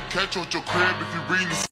head catch on your crib if you reading